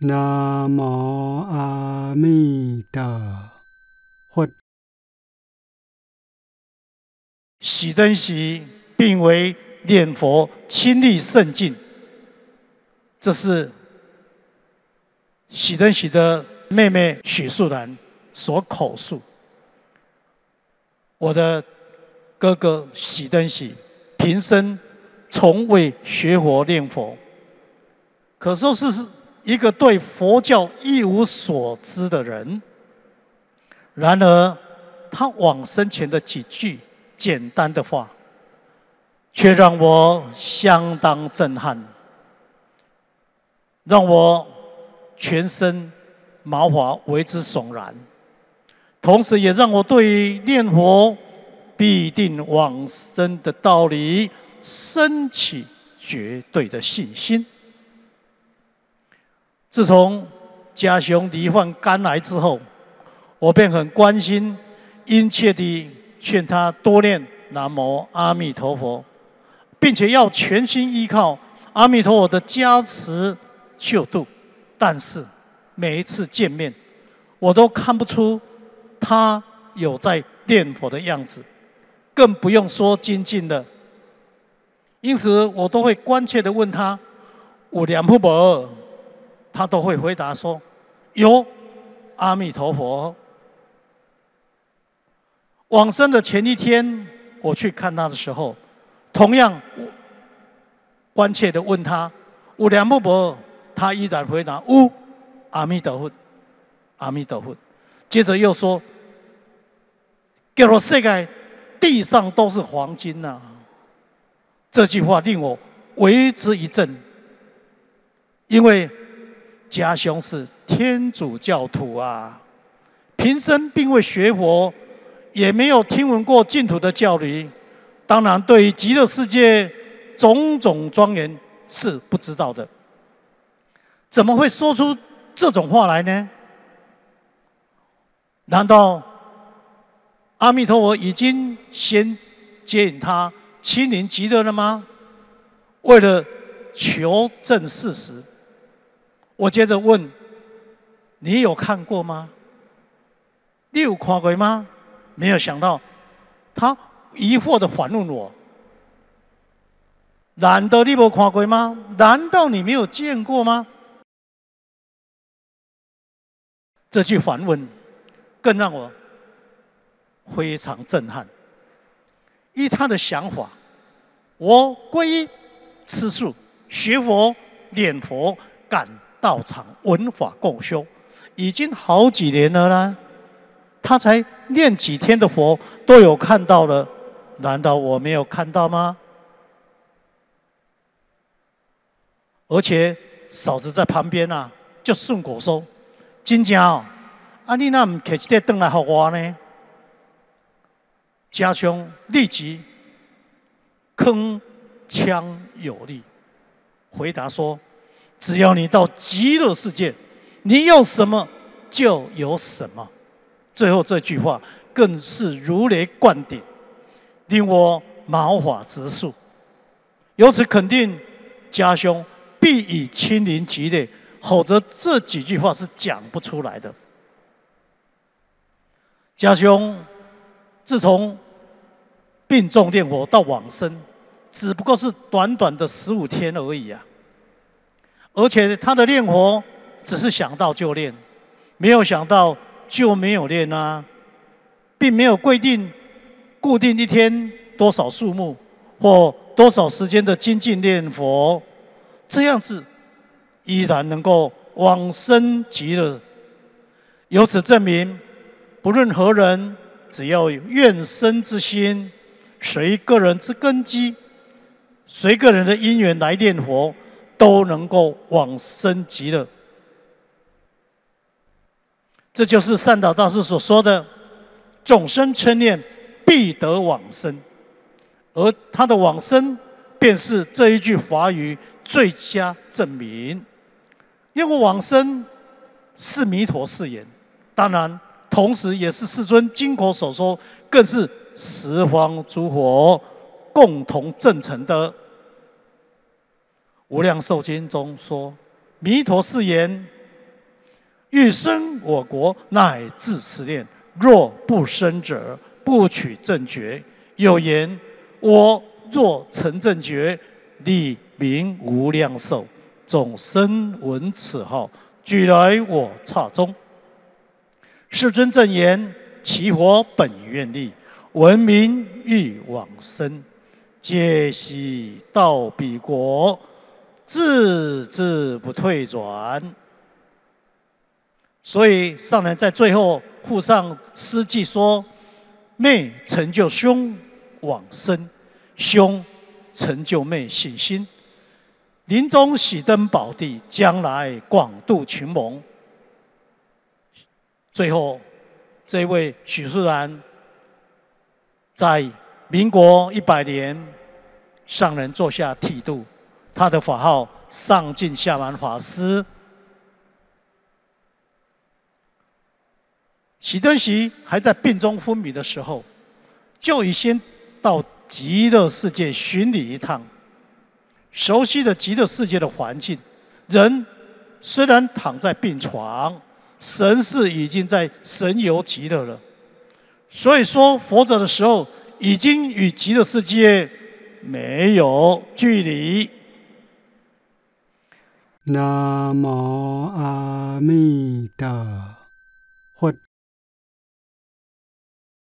南无阿弥陀佛。喜登喜，并为念佛亲历圣境。这是喜登喜的妹妹许素兰所口述。我的哥哥喜登喜，平生从未学佛念佛，可说是是。一个对佛教一无所知的人，然而他往生前的几句简单的话，却让我相当震撼，让我全身毛发为之悚然，同时也让我对念佛必定往生的道理升起绝对的信心。自从家兄罹患肝癌之后，我便很关心，殷切地劝他多念南无阿弥陀佛，并且要全心依靠阿弥陀佛的加持救度。但是每一次见面，我都看不出他有在念佛的样子，更不用说精进了。因此，我都会关切地问他：“我念不？”他都会回答说：“有，阿弥陀佛。”往生的前一天，我去看他的时候，同样关切的问他：“无量不伯？”他依然回答：“有，阿弥陀佛，阿弥陀佛。”接着又说：“给我世界地上都是黄金呐！”这句话令我为之一振，因为。家兄是天主教徒啊，平生并未学佛，也没有听闻过净土的教理，当然对于极乐世界种种庄严是不知道的。怎么会说出这种话来呢？难道阿弥陀佛已经先接引他亲临极乐了吗？为了求证事实。我接着问：“你有看过吗？你有看过吗？”没有想到，他疑惑的反问我：“难道你没看过吗？难道你没有见过吗？”这句反问更让我非常震撼。依他的想法，我皈依、吃素、学佛、念佛、感。道场文法共修，已经好几年了啦。他才念几天的佛，都有看到了，难道我没有看到吗？而且嫂子在旁边啊，就顺口说：“金江，啊你那唔客气的灯来好我呢？”家兄立即铿锵有力回答说。只要你到极乐世界，你要什么就有什么。最后这句话更是如雷贯顶，令我毛发直竖。由此肯定家兄必以亲临极乐，否则这几句话是讲不出来的。家兄自从病重念佛到往生，只不过是短短的十五天而已啊。而且他的练佛只是想到就练，没有想到就没有练啊，并没有规定固定一天多少数目或多少时间的精进念佛，这样子依然能够往生极乐。由此证明，不论何人，只要有愿生之心，随个人之根基，随个人的因缘来念佛。都能够往生极乐，这就是善导大师所说的“众生称念必得往生”，而他的往生便是这一句法语最佳证明。因为往生是弥陀誓言，当然同时也是世尊经口所说，更是十方诸佛共同证成的。无量寿经中说：“弥陀誓言，欲生我国，乃至此念。若不生者，不取正觉。有言：我若成正觉，立名无量寿。众生闻此号，俱来我刹中。世尊正言：其佛本愿力，闻名欲往生，皆悉到彼国，字字不退转。所以上人在最后附上诗句说：“妹成就兄往生，兄成就妹信心。临终喜登宝地，将来广度群蒙。”最后，这位许素然在民国一百年，上人坐下剃度，他的法号上进下满法师。喜登喜还在病中昏迷的时候，就已先到极乐世界巡礼一趟，熟悉的极乐世界的环境。人虽然躺在病床，神是已经在神游极乐了。所以说，佛者的时候已经与极乐世界没有距离。南无阿弥陀佛。